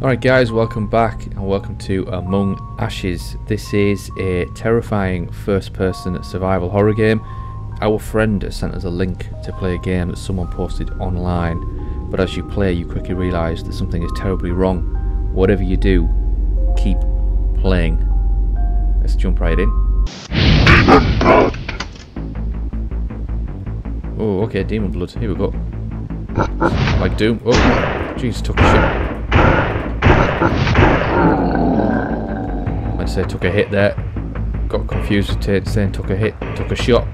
Alright guys, welcome back and welcome to Among Ashes. This is a terrifying first person survival horror game. Our friend sent us a link to play a game that someone posted online, but as you play you quickly realise that something is terribly wrong. Whatever you do, keep playing. Let's jump right in. Oh, okay, Demon Blood. Here we go. Like Doom. Oh, jeez, took a shit. I'd say took a hit there. Got confused with Tate saying took a hit, took a shot.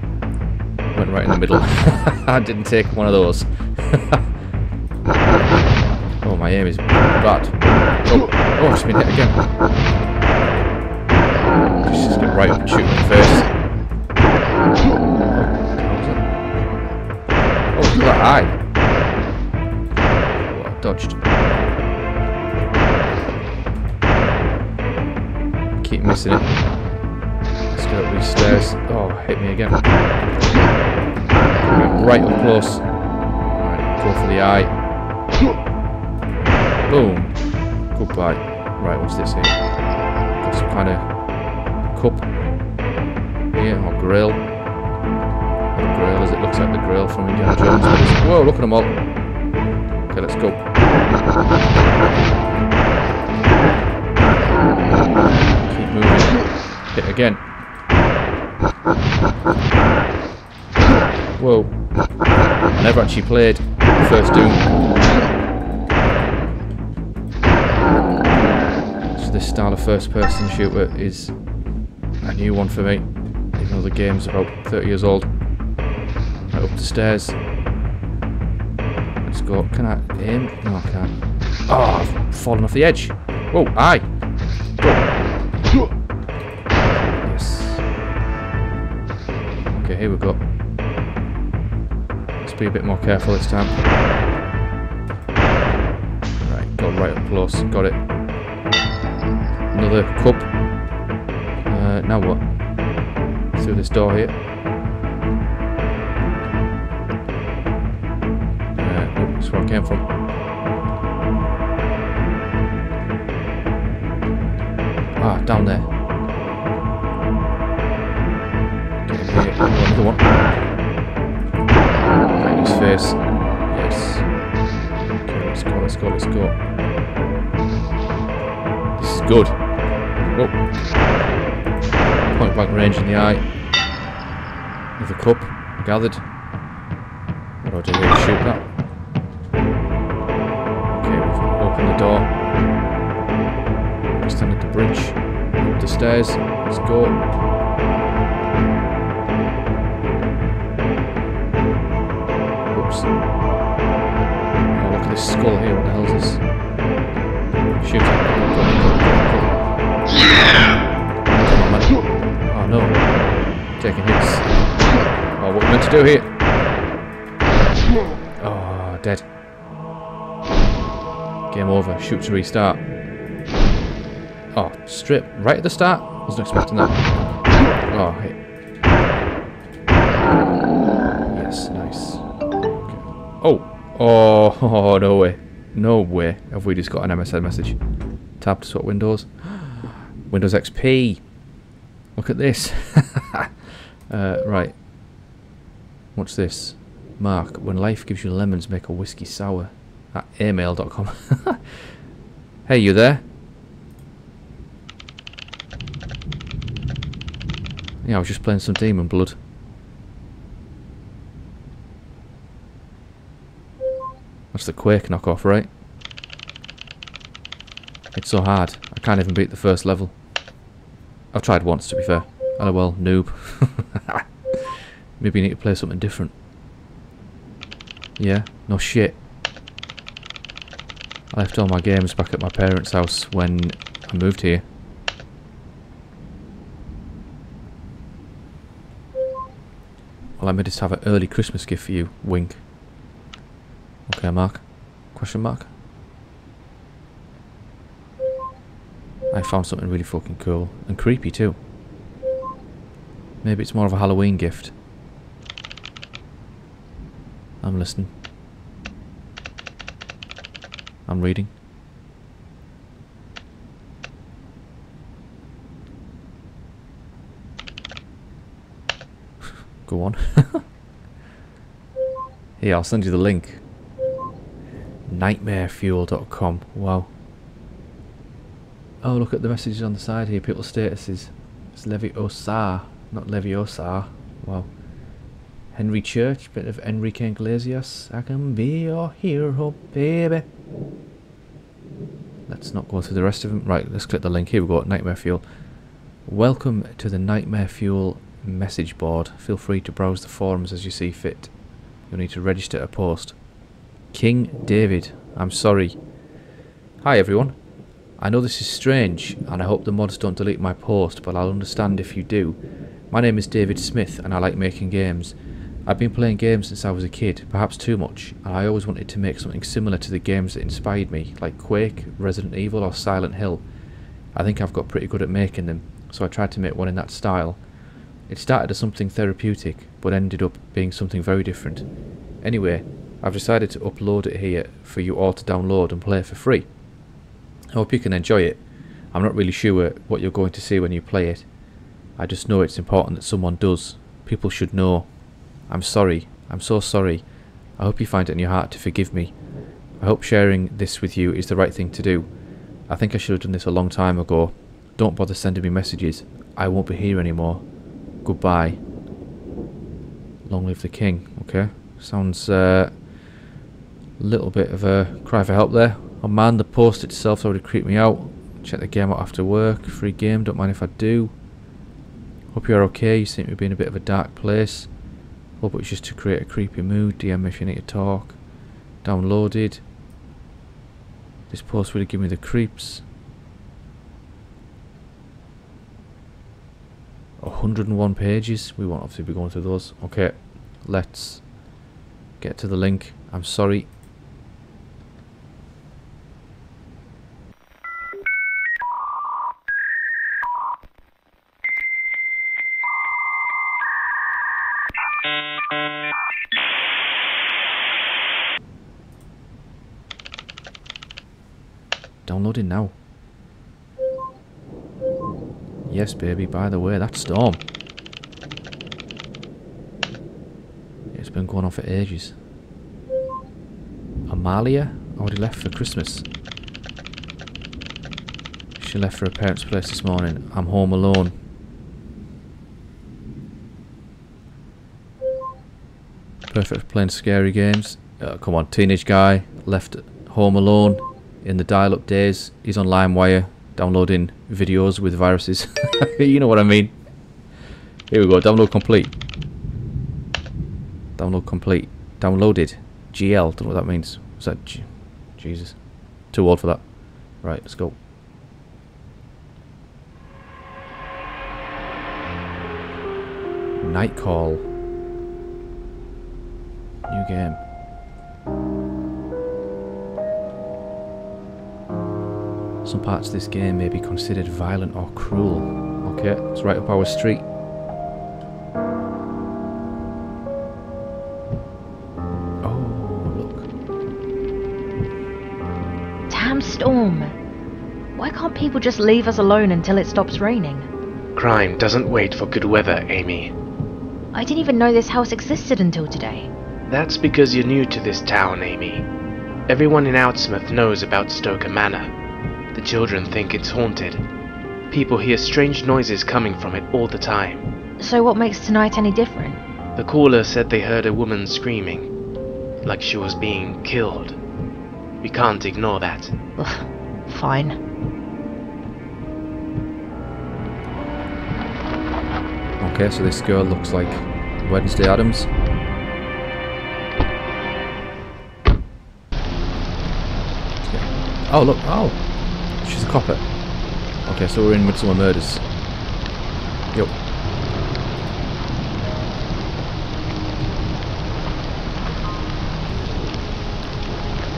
Went right in the middle. I didn't take one of those. oh, my aim is bad. Oh, oh, I've just been hit again. Just get right up and shoot in the face. Oh, look at that eye. Oh, I dodged. Keep missing it. Let's go up these stairs. Oh, hit me again. Right up close. Right, go for the eye. Boom. Goodbye. Right, what's this here? Some kind of cup here, or grill. A grill as it looks like the grill from Indiana Jones. Whoa, look at them all. Okay, let's go. Hit again. Whoa. Never actually played first Doom. So this style of first person shooter is a new one for me. Even though the game's about 30 years old. Right up the stairs. Let's go. Can I aim? No, I can't. Oh, I've fallen off the edge. Whoa, aye. Let's be a bit more careful this time. Right, got right up close. Got it. Another cup. Uh, now what? Through this door here. Oh, that's where I came from. Ah, down there. Get another one. Right in his face. Yes. Okay, let's go, let's go, let's go. This is good. Oh. Point blank range in the eye. Another cup. Gathered. What do I do here shoot that? Okay, we've opened the door. At the bridge. Up the stairs. Let's go. This skull here. What the hell is this? Shoot man. Oh no. Taking hits. Oh, what are we meant to do here? Oh, dead. Game over. Shoot to restart. Oh, strip right at the start. Wasn't expecting that. Oh, hit. Oh, oh, no way, no way. Have we just got an MSN message? Tab to swap Windows. Windows XP. Look at this. uh, right. What's this? Mark, when life gives you lemons, make a whiskey sour. At airmail.com. hey, you there? Yeah, I was just playing some Demon Blood. That's the Quake knockoff, right? It's so hard. I can't even beat the first level. I've tried once, to be fair. Oh well, noob. Maybe you need to play something different. Yeah? No shit. I left all my games back at my parents' house when I moved here. Well, I may just have an early Christmas gift for you. Wink. Okay, mark. Question mark? I found something really fucking cool. And creepy too. Maybe it's more of a Halloween gift. I'm listening. I'm reading. Go on. Here, I'll send you the link. Nightmarefuel.com. Wow. Oh, look at the messages on the side here. People's statuses. It's Leviosa, not Leviosa. Wow. Henry Church, bit of Enrique Iglesias. I can be your hero, baby. Let's not go through the rest of them. Right, let's click the link. Here we go, Nightmare Fuel. Welcome to the Nightmare Fuel message board. Feel free to browse the forums as you see fit. You'll need to register a post. King David, I'm sorry. Hi everyone. I know this is strange, and I hope the mods don't delete my post, but I'll understand if you do. My name is David Smith, and I like making games. I've been playing games since I was a kid, perhaps too much, and I always wanted to make something similar to the games that inspired me, like Quake, Resident Evil or Silent Hill. I think I've got pretty good at making them, so I tried to make one in that style. It started as something therapeutic, but ended up being something very different. Anyway, I've decided to upload it here for you all to download and play for free. I hope you can enjoy it. I'm not really sure what you're going to see when you play it. I just know it's important that someone does. People should know. I'm sorry. I'm so sorry. I hope you find it in your heart to forgive me. I hope sharing this with you is the right thing to do. I think I should have done this a long time ago. Don't bother sending me messages. I won't be here anymore. Goodbye. Long live the king. Okay. Sounds uh, little bit of a cry for help there. Oh man, the post itself's already creeped me out. Check the game out after work. Free game, don't mind if I do. Hope you're okay. You seem to be in a bit of a dark place. Hope it's just to create a creepy mood. DM if you need to talk. Downloaded. This post really give me the creeps. 101 pages. We won't obviously be going through those. Okay, let's get to the link. I'm sorry. Downloading now. Yes, baby. By the way, that storm. It's been going on for ages. Amalia already left for Christmas. She left for her parents' place this morning. I'm home alone. Perfect for playing scary games. Uh, come on, teenage guy left home alone in the dial-up days. He's on LimeWire downloading videos with viruses. you know what I mean. Here we go. Download complete. Download complete. Downloaded. GL. Don't know what that means. Is that G Jesus? Too old for that. Right, let's go. Night Call. New game. Some parts of this game may be considered violent or cruel. Okay, it's right up our street. Oh, look. Damn storm. Why can't people just leave us alone until it stops raining? Crime doesn't wait for good weather, Amy. I didn't even know this house existed until today. That's because you're new to this town, Amy. Everyone in Outsmouth knows about Stoker Manor. The children think it's haunted. People hear strange noises coming from it all the time. So what makes tonight any different? The caller said they heard a woman screaming, like she was being killed. We can't ignore that. Ugh, fine. Okay, so this girl looks like Wednesday Addams. Oh, look. Oh. She's a copper. Okay, so we're in Midsomer Murders. Yep.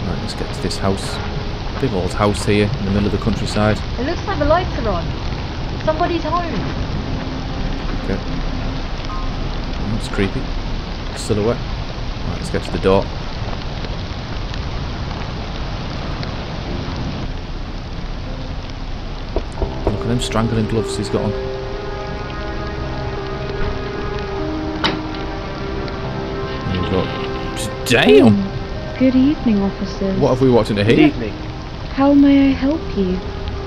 Right, let's get to this house. Big old house here in the middle of the countryside. It looks like the lights are on. Somebody's home. Okay. It's creepy. Silhouette. Right, let's get to the door. At them strangling gloves he's got on. Damn! Good evening, officers. What have we walked into Good evening. How may I help you?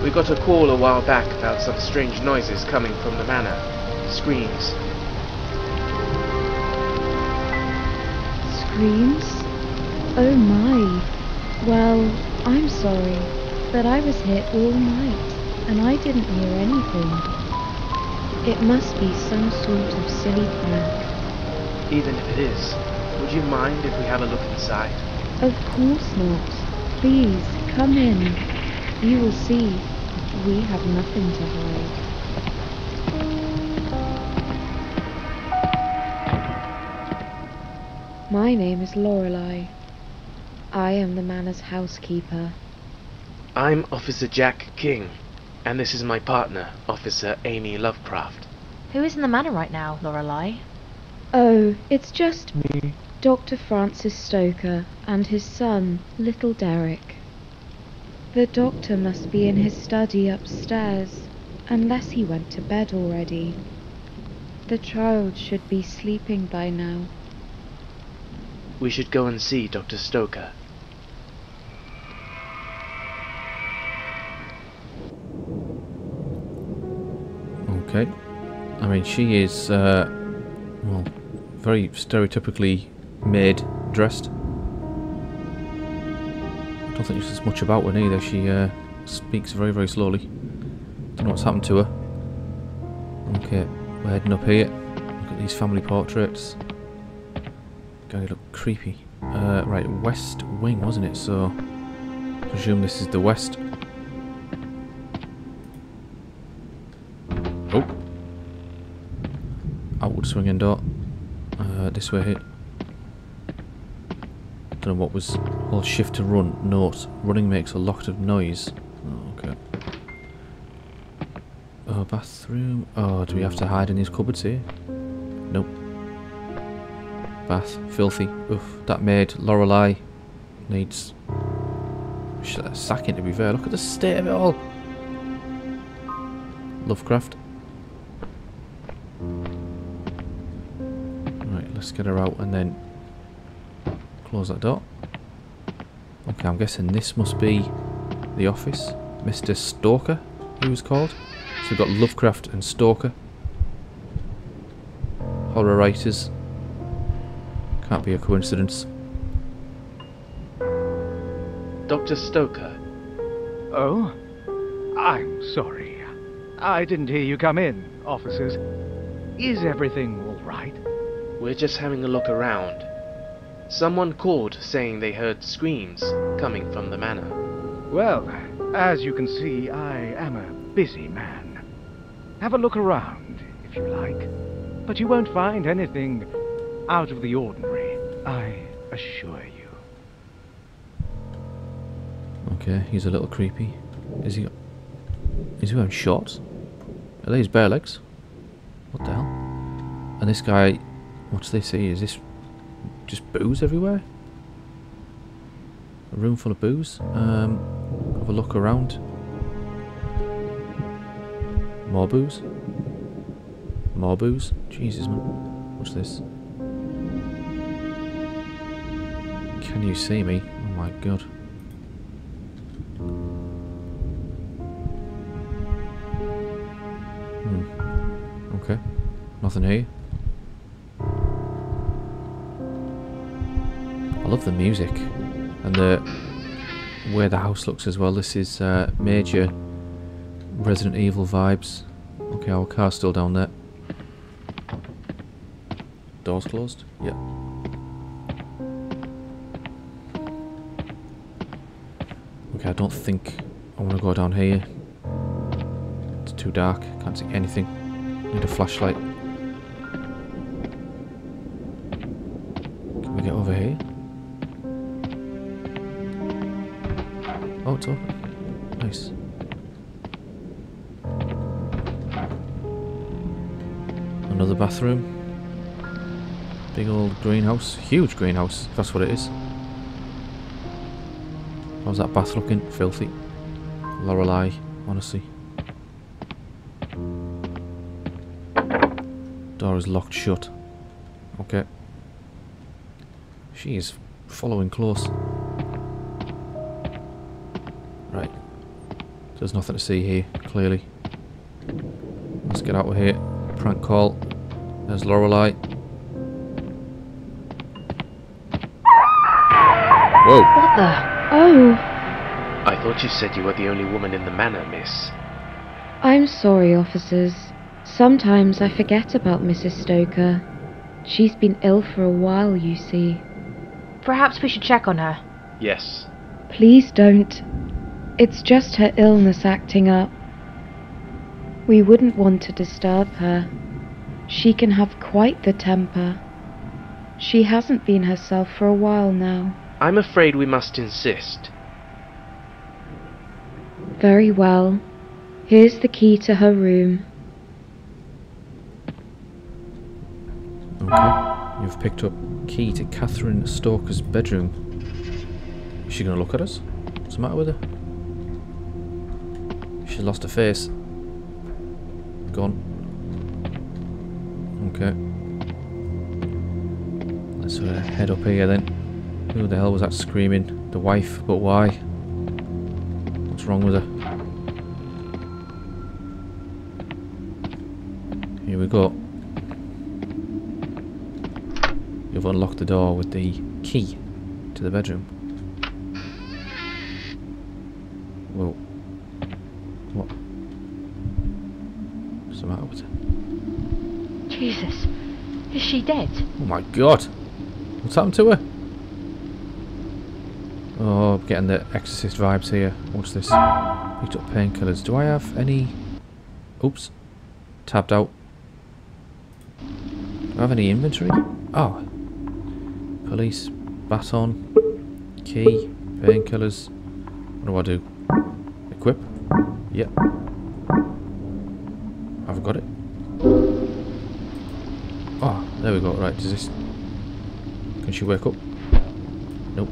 We got a call a while back about some strange noises coming from the manor. Screams. Screams? Oh my. Well, I'm sorry, but I was here all night and I didn't hear anything. It must be some sort of silly prank. Even if it is, would you mind if we have a look inside? Of course not. Please, come in. You will see. We have nothing to hide. My name is Lorelei. I am the manor's housekeeper. I'm Officer Jack King, and this is my partner, Officer Amy Lovecraft. Who is in the manor right now, Lorelei? Oh, it's just me, Dr. Francis Stoker, and his son, little Derek. The doctor must be in his study upstairs, unless he went to bed already. The child should be sleeping by now. We should go and see Dr. Stoker. Okay. I mean, she is, uh, well, very stereotypically made, dressed. I don't think there's much about her either. She uh, speaks very, very slowly. Don't know what's happened to her. Okay, we're heading up here. Look at these family portraits. To look creepy. Uh, right, west wing, wasn't it? So, I presume this is the west. Swinging door. Uh, this way here. Don't know what was. Hold shift to run. Note. Running makes a lot of noise. Oh, okay. Oh, bathroom. Oh, do we have to hide in these cupboards here? Nope. Bath. Filthy. Oof. That maid, Lorelei, needs sacking to be fair. Look at the state of it all. Lovecraft. Let's get her out and then close that door. Okay, I'm guessing this must be the office. Mr. Stoker, he was called. So we've got Lovecraft and Stoker. Horror writers. Can't be a coincidence. Dr. Stoker, Oh? I'm sorry. I didn't hear you come in, officers. Is everything all right? We're just having a look around. Someone called saying they heard screams coming from the manor. Well, as you can see, I am a busy man. Have a look around, if you like. But you won't find anything out of the ordinary, I assure you. Okay, he's a little creepy. Is he? Is he wearing shorts? Are these bare legs? What the hell? And this guy, what's they see? Is this just booze everywhere? A room full of booze. Um, have a look around. More booze. More booze. Jesus, man. What's this? Can you see me? Oh my god. Hmm. Okay. Nothing here. Love the music and the way the house looks as well. This is uh, major Resident Evil vibes. Okay, our car's still down there. Doors closed? Yep. Okay, I don't think I want to go down here. It's too dark. Can't see anything. Need a flashlight. Another bathroom. Big old greenhouse. Huge greenhouse, if that's what it is. How's that bath looking? Filthy. Lorelei, honestly. Door is locked shut. Okay. She is following close. Right. There's nothing to see here, clearly. Let's get out of here. Prank call. There's Lorelei. Whoa. What the? Oh, I thought you said you were the only woman in the manor, miss. I'm sorry, officers. Sometimes I forget about Mrs. Stoker. She's been ill for a while, you see. Perhaps we should check on her. Yes. Please don't. It's just her illness acting up. We wouldn't want to disturb her. She can have quite the temper. She hasn't been herself for a while now. I'm afraid we must insist. Very well. Here's the key to her room. Okay. You've picked up key to Catherine Stoker's bedroom. Is she going to look at us? What's the matter with her? She's lost her face. Gone. Okay. Let's of head up here then. Who the hell was that screaming? The wife, but why? What's wrong with her? Here we go. You've unlocked the door with the key to the bedroom. My god! What's happened to her? Oh, I'm getting the exorcist vibes here. What's this? Picked up painkillers. Do I have any... Oops. Tapped out. Do I have any inventory? Oh. Police. Baton. Key. Painkillers. What do I do? Equip? Yep. I've got it. Oh, there we go. Right, does this... Can she wake up? Nope.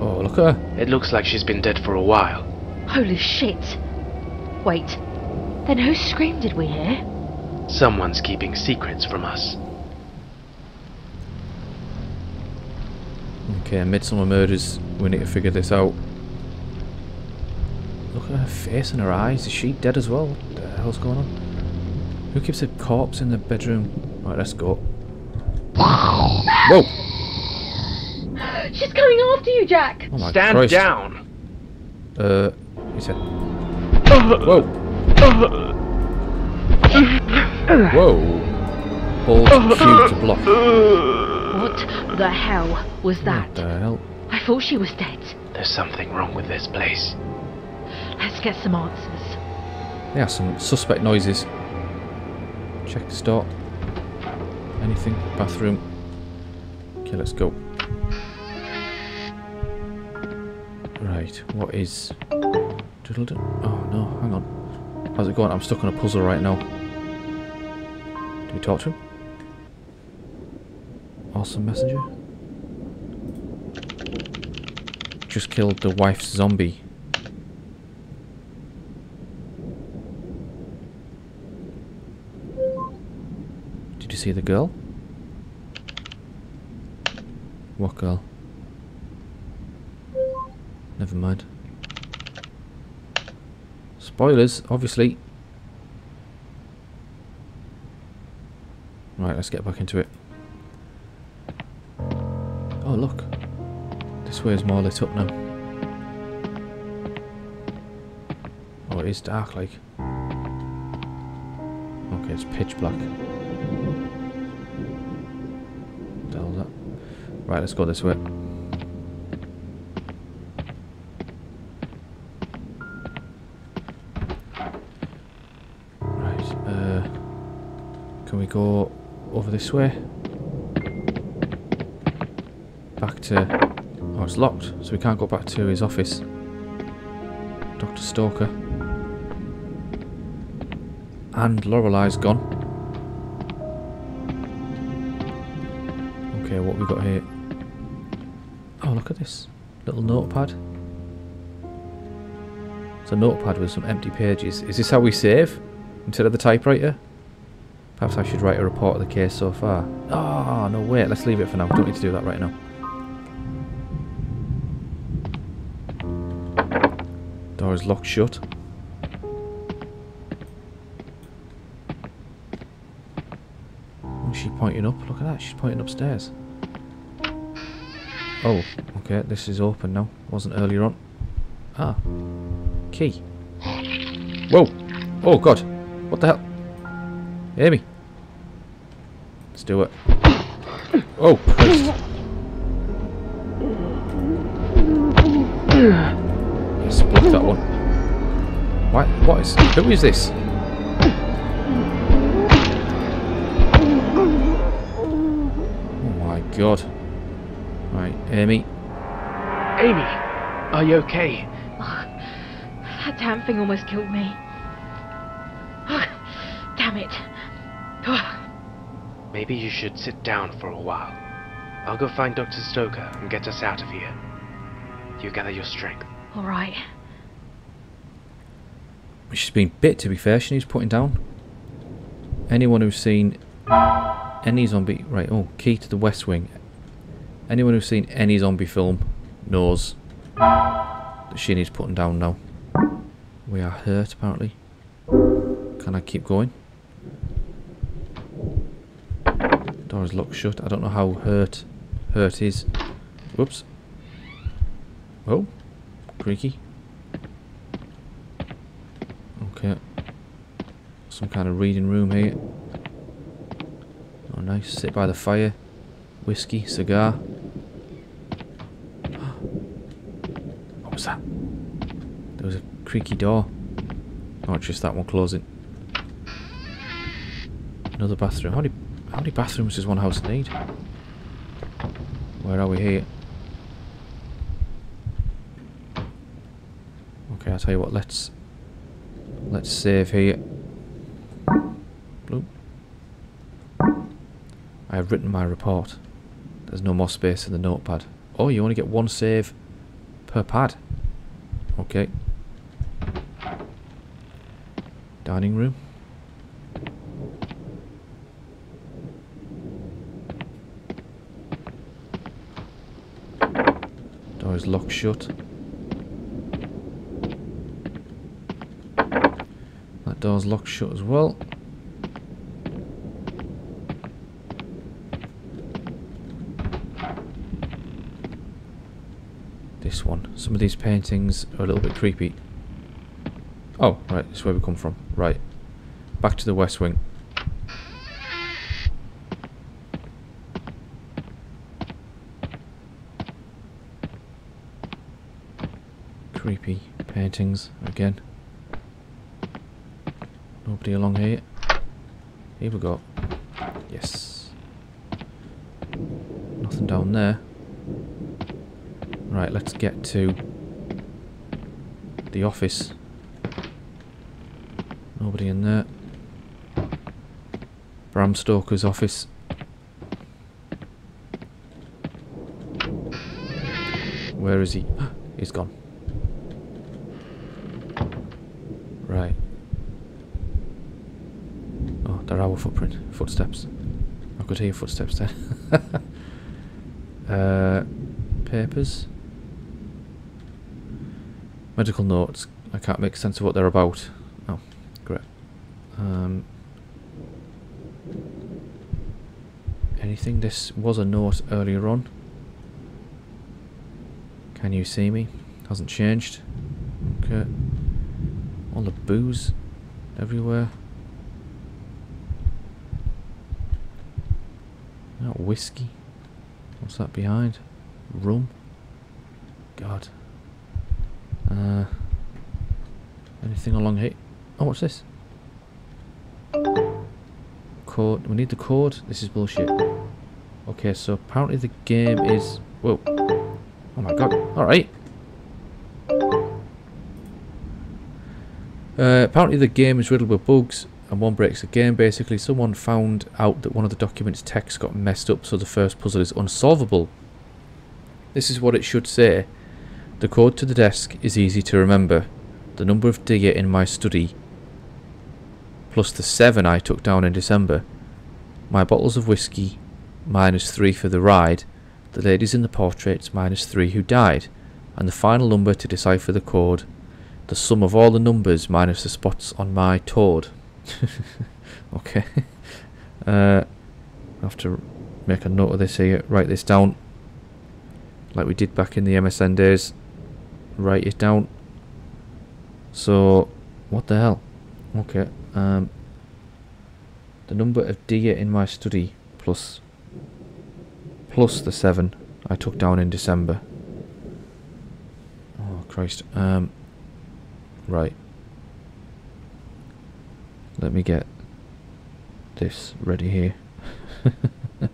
Oh, look at her. It looks like she's been dead for a while. Holy shit. Wait. Then whose scream did we hear? Someone's keeping secrets from us. Okay, Midsomer Murders. We need to figure this out. Look at her face and her eyes. Is she dead as well? What the hell's going on? Who keeps a corpse in the bedroom? Right, let's go. Whoa! She's coming after you, Jack! Oh my Stand Christ. down! Uh, he said. Whoa! Whoa! Hold Q to block. What the hell was that? What the hell? I thought she was dead. There's something wrong with this place. Let's get some answers. Yeah, some suspect noises. Check the start. Anything? Bathroom. Okay, let's go. Right, what is... Oh no, hang on. How's it going? I'm stuck on a puzzle right now. Do we talk to him? Awesome messenger. Just killed the wife's zombie. Did you see the girl? What girl? Never mind. Spoilers, obviously. Right, let's get back into it. Oh, look. This way is more lit up now. Oh, it is dark, like. Okay, it's pitch black. Right, let's go this way. Right, uh... Can we go over this way? Back to... Oh, it's locked, so we can't go back to his office. Dr. Stoker. And Lorelei's gone. Notepad. It's a notepad with some empty pages. Is this how we save? Instead of the typewriter? Perhaps I should write a report of the case so far. Oh, no, wait. Let's leave it for now. Don't need to do that right now. Door is locked shut. Oh, What's she pointing up? Look at that. She's pointing upstairs. Oh, okay. This is open now. Wasn't earlier on. Ah. Key. Whoa. Oh, God. What the hell? Amy. Let's do it. Oh, Christ. Yes, block that one. Why? What is? Who is this? Oh my God. Right, Amy. Amy, are you okay? That damn thing almost killed me. Oh, damn it. Oh. Maybe you should sit down for a while. I'll go find Dr. Stoker and get us out of here. You gather your strength. Alright. She's been bit, to be fair. She needs putting down. Anyone who's seen any zombie... Right, oh, key to the West Wing. Anyone who's seen any zombie film knows that she needs putting down now. We are hurt, apparently. Can I keep going? Door is locked shut. I don't know how hurt hurt is. Whoops. Oh, creaky. Okay. Some kind of reading room here. Oh, nice. Sit by the fire. Whiskey, cigar. What was that? There was a creaky door. Oh, it's just that one closing. Another bathroom. How many, how many bathrooms does one house need? Where are we here? Okay, I'll tell you what, let's let's save here. Bloop. I have written my report. There's no more space in the notepad. Oh, you only get one save per pad. Okay. Dining room. Door is locked shut. That door's locked shut as well. This one. Some of these paintings are a little bit creepy. Oh, right, this is where we come from. Right. Back to the West Wing. Creepy paintings again. Nobody along here. Here we go. Yes. Nothing down there. Right, let's get to the office. Nobody in there. Bram Stoker's office. Where is he? He's gone. Right. Oh, there are our footprint. Footsteps. I could hear footsteps then. uh, papers. Medical notes. I can't make sense of what they're about. Oh, great. Um, This was a note earlier on. Can you see me? Hasn't changed. Okay. All the booze everywhere. That whiskey. What's that behind? Rum. God. Uh, anything along here? Oh, what's this? Code. We need the code. This is bullshit. Okay, so apparently the game is... Whoa. Oh my god. Alright. Uh, apparently the game is riddled with bugs and one breaks the game basically. Someone found out that one of the document's text got messed up so the first puzzle is unsolvable. This is what it should say. The code to the desk is easy to remember. The number of digger in my study plus the 7 I took down in December. My bottles of whiskey, minus 3 for the ride. The ladies in the portraits, minus 3 who died. And the final number to decipher the code. The sum of all the numbers minus the spots on my toad. okay. Uh, I have to make a note of this here, write this down. Like we did back in the MSN days. Write it down. So, what the hell? Okay. Um, the number of deer in my study plus plus the seven I took down in December. Oh Christ. Um, right. Let me get this ready here.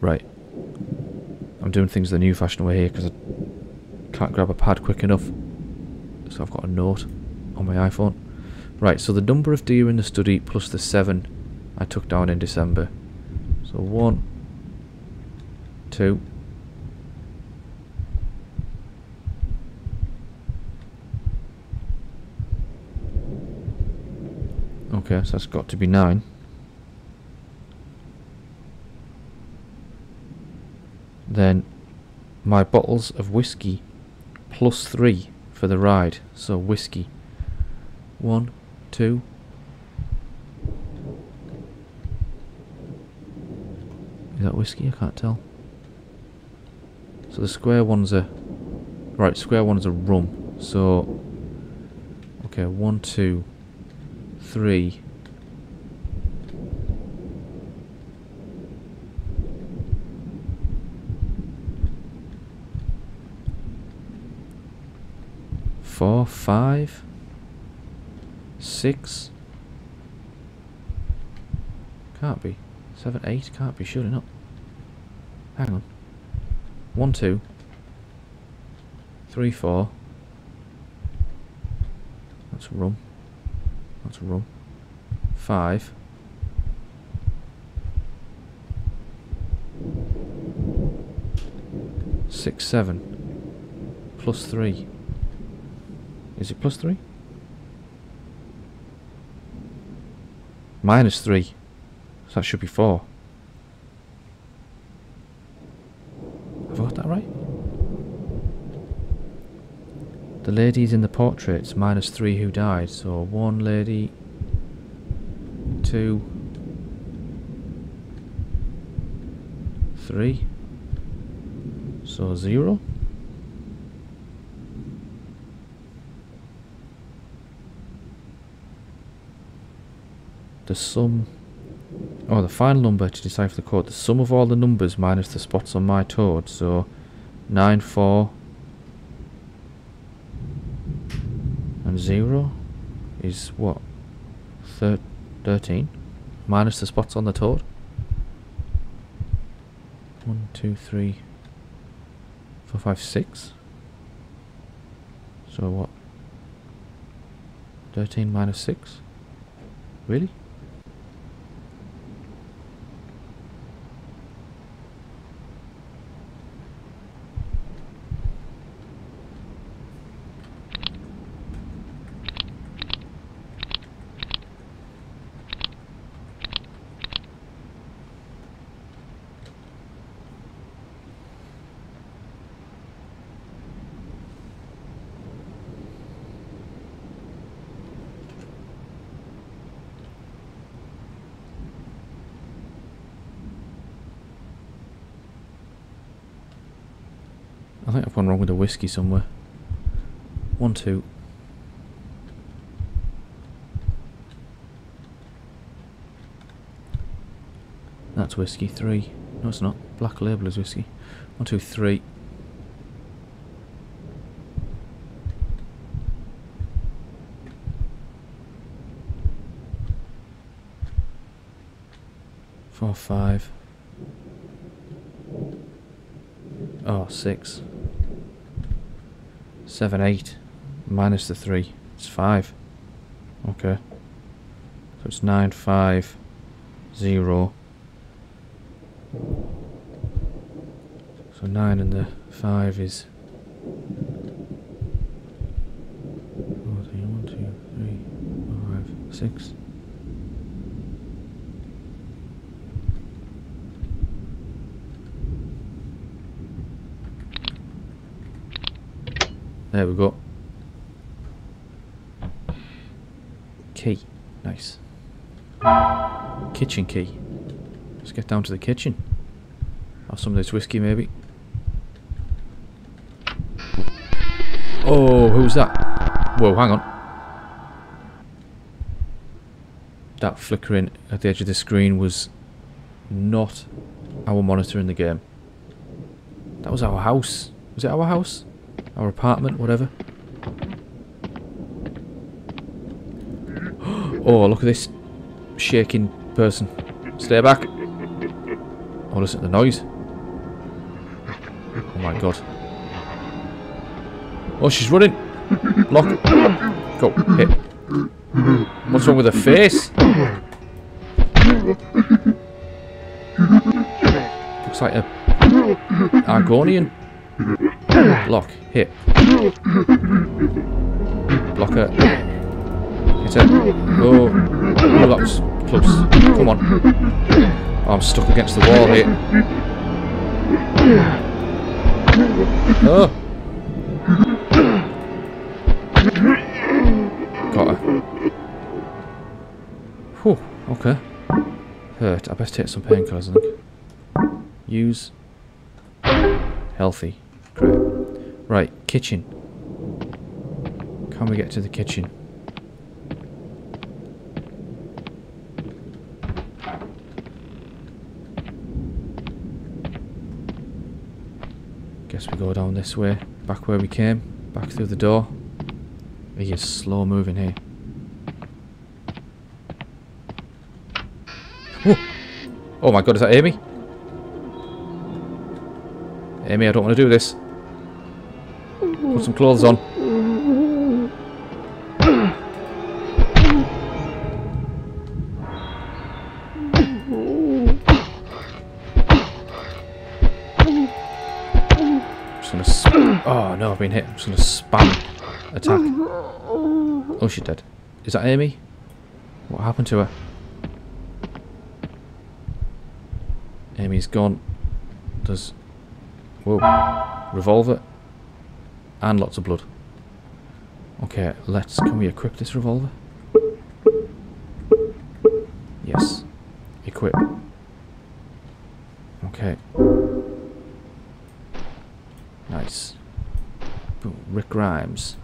right. I'm doing things the new fashioned way here because I can't grab a pad quick enough. So I've got a note on my iPhone. Right, so the number of deer in the study plus the seven I took down in December. So one, two, Okay, so that's got to be nine. Then my bottles of whiskey plus three for the ride. So whiskey. One, two. Is that whiskey? I can't tell. So the square one's a... Right, square one's a rum. So... Okay, one, two, three. Four, five, six. Can't be. Seven, eight, can't be, surely not. Hang on. One, two, three, four. That's rum. That's rum. Five. Six, seven. Plus three. Is it plus three? Minus three. So that should be four. Have I got that right? The ladies in the portraits, minus three who died. So one lady, two, three. So zero. The sum... Oh, the final number to decipher the code. The sum of all the numbers minus the spots on my toad. So, 9, 4, and 0 is what? Thir 13? Minus the spots on the toad? 1, 2, 3, 4, 5, 6? So what? 13 minus 6? Really? Whiskey somewhere. One, two. That's whiskey. Three. No, it's not. Black label is whiskey. One, two, three. Four, five. Oh, six. Seven, eight. Minus the three. It's five. Okay. So it's nine, five, zero. So nine and the five is six, There we go. Key. Nice. Kitchen key. Let's get down to the kitchen. Have some of this whiskey maybe. Oh, who's that? Whoa, hang on. That flickering at the edge of the screen was not our monitor in the game. That was our house. Was it our house? Our apartment, whatever. Oh, look at this shaking person. Stay back. Oh, listen to the noise. Oh my god. Oh, she's running. Lock. Go. Hit. What's wrong with her face? Looks like a Argonian. Block. Hit. Block her. Hit her. Oh. Oh, was close. Come on. Oh, I'm stuck against the wall here. Oh. Got her. Whew, okay. Hurt. I best take some painkillers, I think. Use. Healthy. Right, kitchen. Can we get to the kitchen? Guess we go down this way, back where we came, back through the door. He is slow moving here. Oh my god, is that Amy? Amy, I don't want to do this. Some clothes on. Oh no, I've been hit. I'm just gonna spam attack. Oh, she's dead. Is that Amy? What happened to her? Amy's gone. Does. Whoa. Revolver. And lots of blood. Okay, let's... Can we equip this revolver? Yes. Equip. Okay. Nice. Boom. Rick Grimes.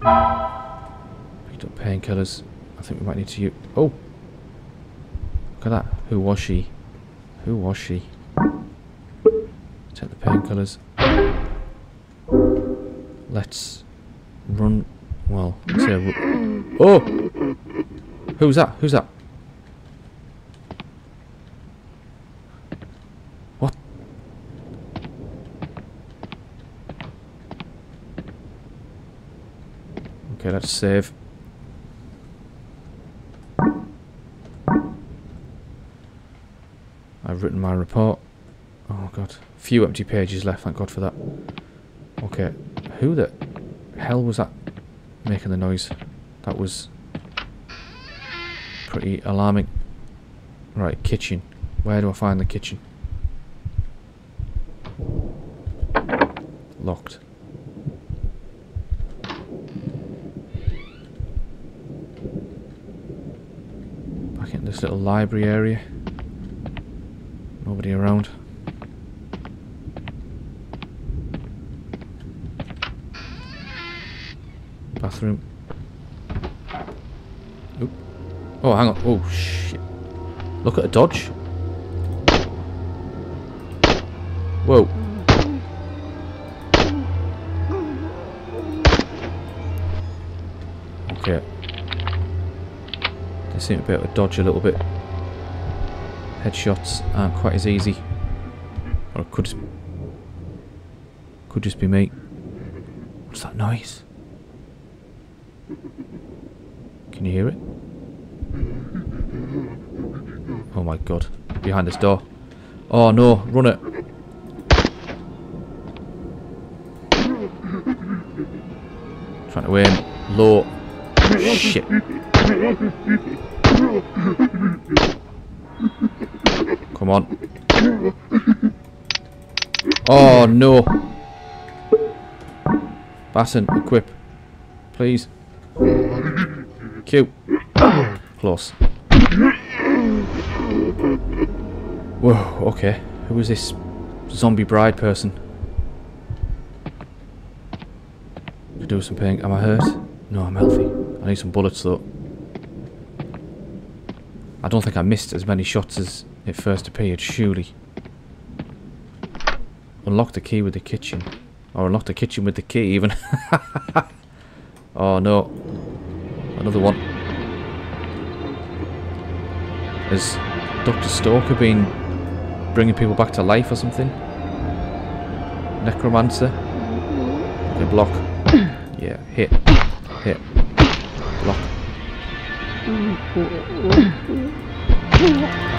Picked up painkillers. I think we might need to use... Oh! Look at that. Who was she? Who was she? Take the painkillers. Let's run... Well, Oh! Who's that? Who's that? What? Okay, let's save. I've written my report. Oh god. Few empty pages left, thank god for that. Okay. Who the hell was that making the noise? That was pretty alarming. Right, kitchen. Where do I find the kitchen? Locked. Back in this little library area. Nobody around. Bathroom. Oop. Oh, hang on. Oh, shit. Look at a dodge. Whoa. Okay. They seem to be able to dodge a little bit. Headshots aren't quite as easy. Or could could just be me. What's that noise? Can you hear it? Oh my god. Behind this door. Oh no, run it. Trying to aim low. shit. Come on. Oh no. Batten, equip. Please. Q. Close. Whoa, okay. Who is this zombie bride person? Could do some pain. Am I hurt? No, I'm healthy. I need some bullets though. I don't think I missed as many shots as it first appeared, surely. Unlock the key with the kitchen. Or unlock the kitchen with the key even. oh no. Another one. Has Dr. Stoker been bringing people back to life or something? Necromancer? Okay, block. Yeah, hit. Hit. Block. I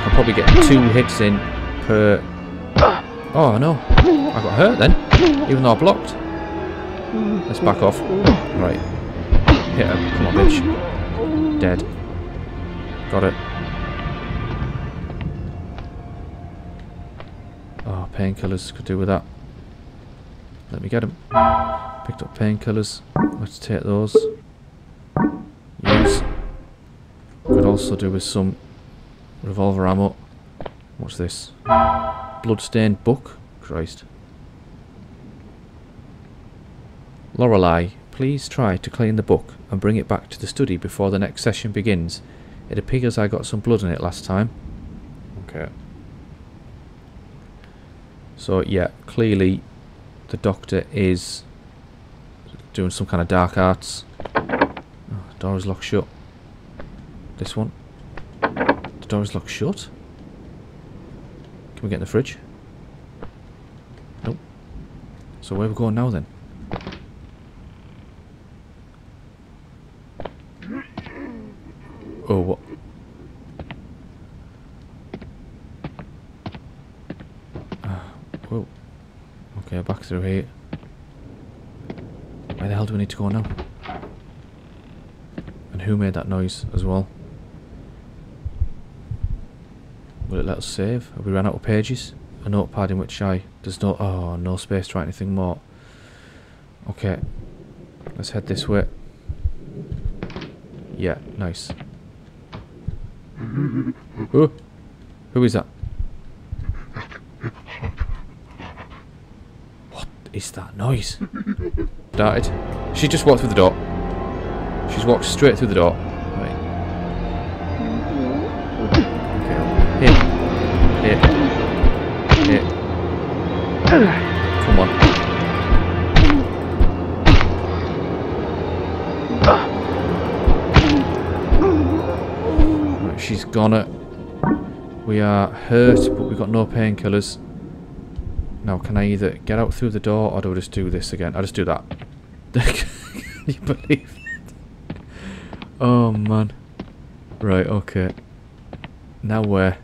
can probably get two hits in per... Oh no, I got hurt then, even though I blocked. Let's back off. Right. Hit her. Come on, bitch. Dead. Got it. Painkillers could do with that. Let me get them. Picked up painkillers. Let's take those. Use. Could also do with some revolver ammo. What's this? Bloodstained book? Christ. Lorelei, please try to clean the book and bring it back to the study before the next session begins. It appears I got some blood in it last time. Okay. So yeah, clearly the doctor is doing some kind of dark arts. Oh, door is locked shut. This one. The door is locked shut. Can we get in the fridge? Nope. So where are we going now then? Oh, what? Ah, whoa. Okay, back through here. Where the hell do we need to go now? And who made that noise as well? Will it let us save? Have we ran out of pages? A notepad in which I... There's no... Oh, no space to write anything more. Okay. Let's head this way. Yeah, nice. Who? Who is that? What is that noise? Darted. She just walked through the door. She's walked straight through the door. Hit. Hit. Come on. Right, she's gone. We are hurt, but we've got no painkillers. Now, can I either get out through the door, or do I just do this again? I just do that. can you believe it? Oh, man. Right, okay. Now where?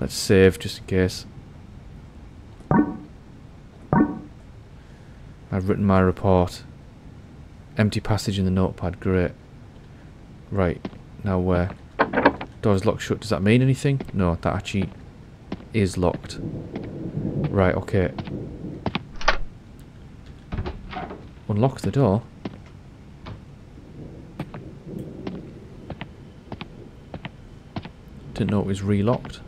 Let's save, just in case. I've written my report. Empty passage in the notepad, great. Right, now where? Door's locked shut, does that mean anything? No, that actually is locked. Right, okay. Unlock the door? Didn't know it was relocked.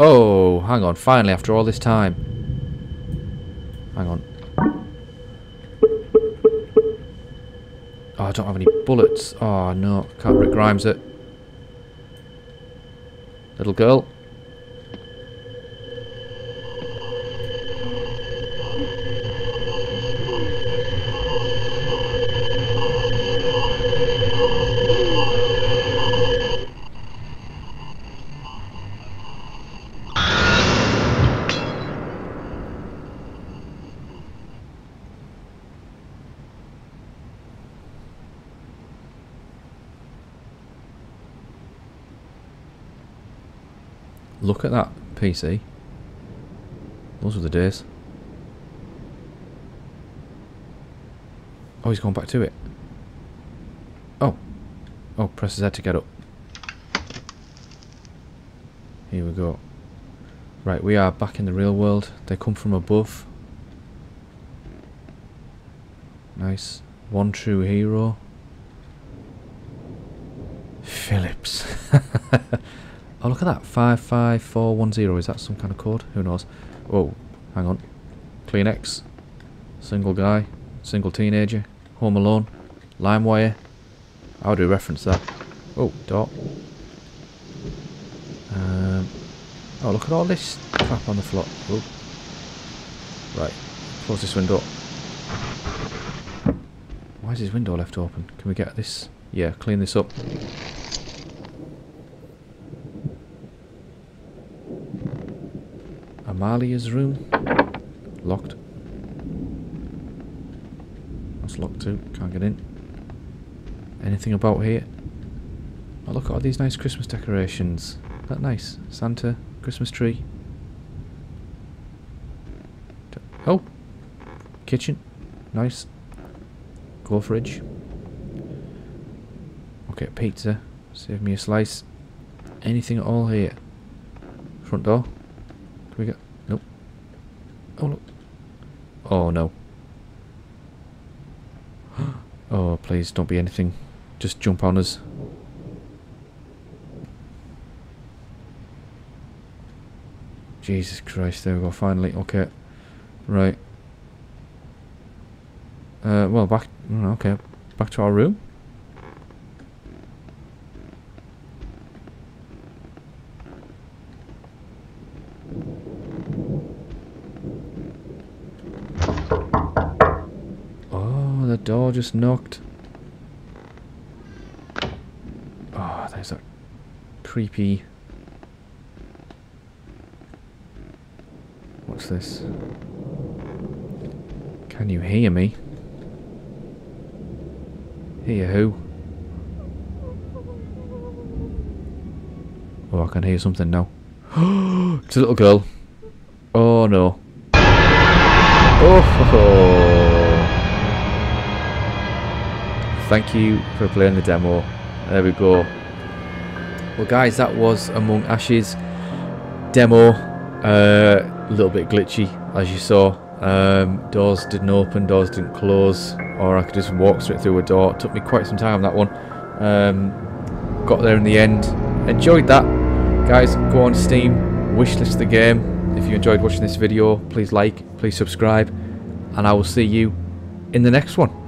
Oh, hang on, finally, after all this time. Hang on. Oh, I don't have any bullets. Oh, no. Can't Rick Grimes it. Little girl. Look at that PC. Those were the days. Oh, he's gone back to it. Oh. Oh, press Z to get up. Here we go. Right, we are back in the real world. They come from above. Nice. One true hero. Phillips. oh, look at that. 55410. Is that some kind of code? Who knows? Oh, hang on. Kleenex. Single guy. Single teenager. Home Alone. LimeWire. How do reference that? Oh, dot. Um, oh, look at all this crap on the floor. Right. Close this window. Why is this window left open? Can we get this? Yeah, clean this up. Amalia's room. Locked. That's locked too. Can't get in. Anything about here? Oh, look at all these nice Christmas decorations. Isn't that nice? Santa, Christmas tree. Oh! Kitchen. Nice. Go fridge. Okay, pizza. Save me a slice. Anything at all here? Front door. Can we get... Oh, look. Oh, no. oh, please, don't be anything. Just jump on us. Jesus Christ, there we go, finally. Okay. Right. Uh, well, back... mm, Okay, back to our room. Oh, the door just knocked. Oh, there's that creepy... What's this? Can you hear me? Hear who? Oh, I can hear something now. it's a little girl. Oh no. Oh. Ho, ho. Thank you for playing the demo. There we go. Well, guys, that was Among Ashes demo. Uh, a little bit glitchy, as you saw. Um, doors didn't open, doors didn't close, or I could just walk straight through a door. It took me quite some time that one. Um, got there in the end. Enjoyed that. Guys, go on Steam, wishlist the game. If you enjoyed watching this video, please like, please subscribe, and I will see you in the next one.